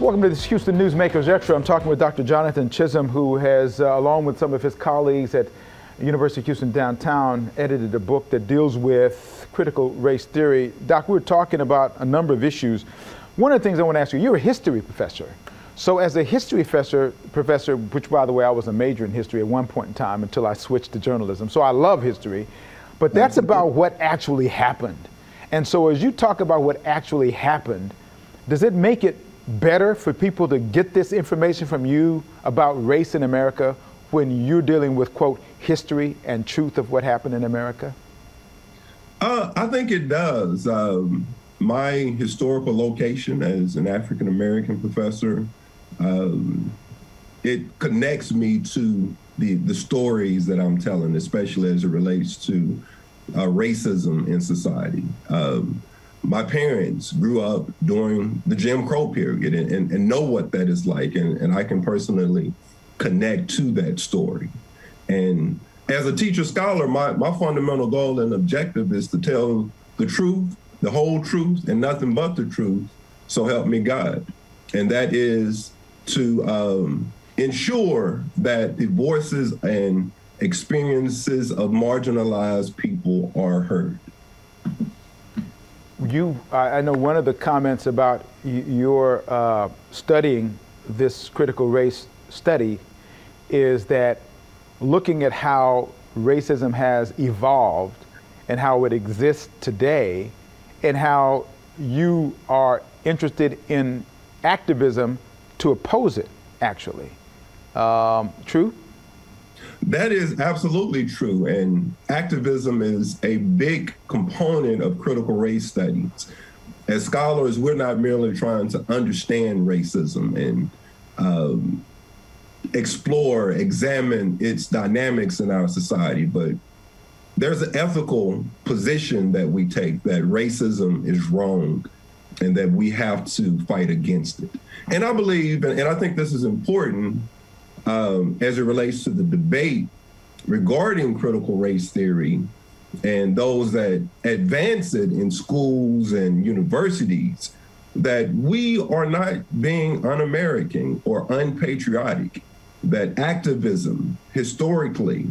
Welcome to this Houston Newsmakers Extra. I'm talking with Dr. Jonathan Chism, who has, uh, along with some of his colleagues at University of Houston downtown, edited a book that deals with critical race theory. Doc, we're talking about a number of issues. One of the things I want to ask you, you're a history professor. So as a history professor, professor, which by the way, I was a major in history at one point in time until I switched to journalism. So I love history, but that's about what actually happened. And so as you talk about what actually happened, does it make it better for people to get this information from you about race in America when you're dealing with, quote, history and truth of what happened in America? Uh, I think it does. Um, my historical location as an African American professor, um, it connects me to the, the stories that I'm telling, especially as it relates to uh, racism in society. Um, my parents grew up during the Jim Crow period and, and, and know what that is like. And, and I can personally connect to that story. And as a teacher scholar, my, my fundamental goal and objective is to tell the truth, the whole truth, and nothing but the truth. So help me God. And that is to um, ensure that the voices and experiences of marginalized people are heard you, I know one of the comments about your uh, studying this critical race study is that looking at how racism has evolved and how it exists today and how you are interested in activism to oppose it, actually. Um, true? That is absolutely true. And activism is a big component of critical race studies. As scholars, we're not merely trying to understand racism and um, explore, examine its dynamics in our society, but there's an ethical position that we take that racism is wrong and that we have to fight against it. And I believe, and I think this is important, um, as it relates to the debate regarding critical race theory and those that advance it in schools and universities that we are not being un-American or unpatriotic, that activism historically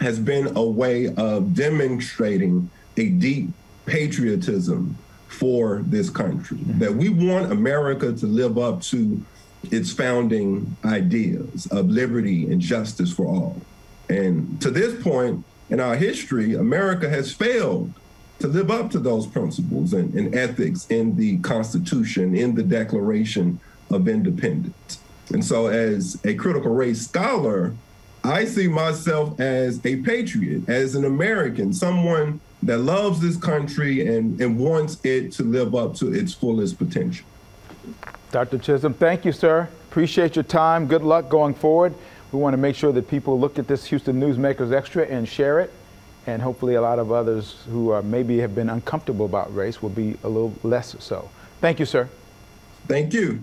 has been a way of demonstrating a deep patriotism for this country, that we want America to live up to its founding ideas of liberty and justice for all. And to this point in our history, America has failed to live up to those principles and, and ethics in the Constitution, in the Declaration of Independence. And so, as a critical race scholar, I see myself as a patriot, as an American, someone that loves this country and, and wants it to live up to its fullest potential. Dr. Chism, thank you, sir. Appreciate your time. Good luck going forward. We want to make sure that people look at this Houston Newsmakers Extra and share it. And hopefully, a lot of others who maybe have been uncomfortable about race will be a little less so. Thank you, sir. Thank you.